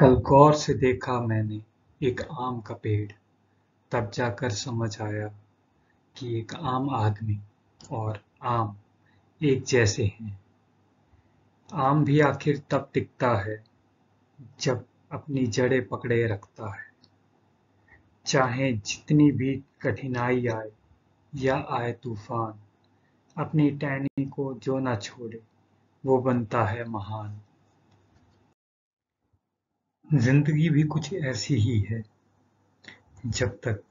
कल गौर से देखा मैंने एक आम का पेड़। तब जाकर समझ आया कि एक आम आदमी और आम एक जैसे हैं। आम भी आखिर तब टिकता है जब अपनी जड़ें पकड़े रखता है। चाहे जितनी भी कठिनाई आए या आए तूफ़ान, अपनी टहनी को जो न छोड़े, वो बनता है महान। ज़िंदगी भी कुछ ऐसी ही है, जब तक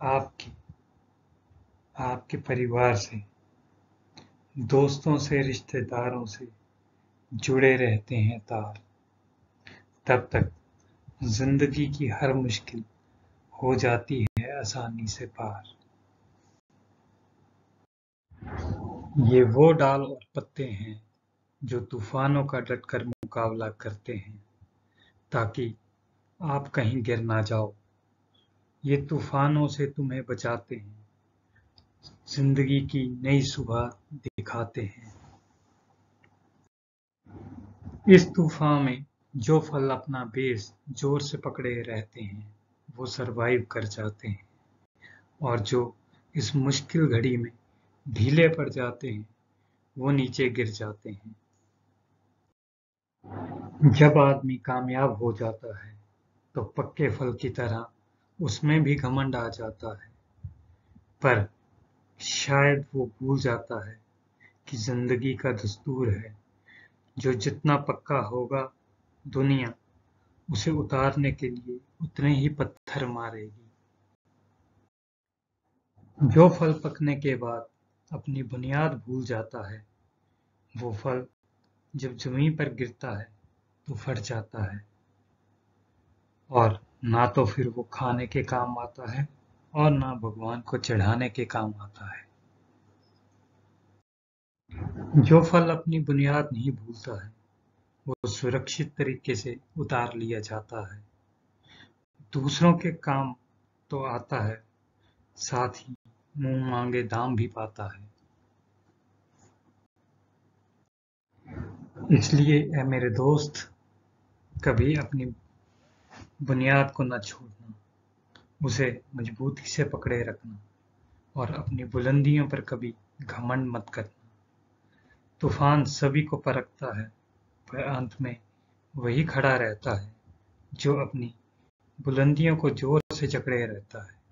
आपके आपके परिवार से, दोस्तों से, रिश्तेदारों से जुड़े रहते हैं तार, तब तक ज़िंदगी की हर मुश्किल हो जाती है आसानी से पार। ये वो डाल और पत्ते हैं जो तूफानों का डटकर मुकाबला करते हैं। ताकि आप कहीं गिर ना जाओ। ये तूफानों से तुम्हें बचाते हैं। ज़िंदगी की नई सुबह दिखाते हैं। इस तूफ़ान में जो फल अपना बेस ज़ोर से पकड़े रहते हैं, वो सरवाइव कर जाते हैं। और जो इस मुश्किल घड़ी में ढीले पड़ जाते हैं, वो नीचे गिर जाते हैं। जब आदमी कामयाब हो जाता है तो पक्के फल की तरह उसमें भी घमंड आ जाता है। पर शायद वो भूल जाता है कि ज़िंदगी का दस्तूर है। जो जितना पक्का होगा, दुनिया उसे उतारने के लिए उतने ही पत्थर मारेगी। जो फल पकने के बाद अपनी बुनियाद भूल जाता है, वो फल जब ज़मीन पर गिरता है तो फट जाता है। और ना तो फिर वो खाने के काम आता है और ना भगवान को चढ़ाने के काम आता है। जो फल अपनी बुनियाद नहीं भूलता है, वो सुरक्षित तरीके से उतार लिया जाता है। दूसरों के काम तो आता है, साथ ही मुँह मांगे दाम भी पाता है। इसलिए ए मेरे दोस्त कभी अपनी बुनियाद को न छोड़ना, उसे मजबूती से पकड़े रखना और अपनी बुलंदियों पर कभी घमंड मत करना। तूफ़ान सभी को परखता है, पर अंत में वही खड़ा रहता है जो अपनी बुलंदियों को ज़ोर से जकड़े रहता है।